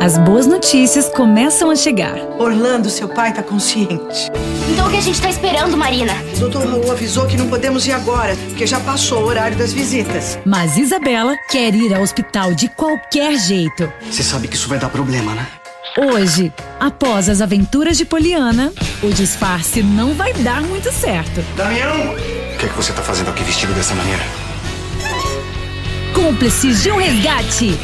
As boas notícias começam a chegar. Orlando, seu pai tá consciente. Então o que a gente tá esperando, Marina? O doutor Raul avisou que não podemos ir agora, porque já passou o horário das visitas. Mas Isabela quer ir ao hospital de qualquer jeito. Você sabe que isso vai dar problema, né? Hoje, após as aventuras de Poliana, o disfarce não vai dar muito certo. Damião! O que é que você tá fazendo aqui vestido dessa maneira? Cúmplices de um resgate.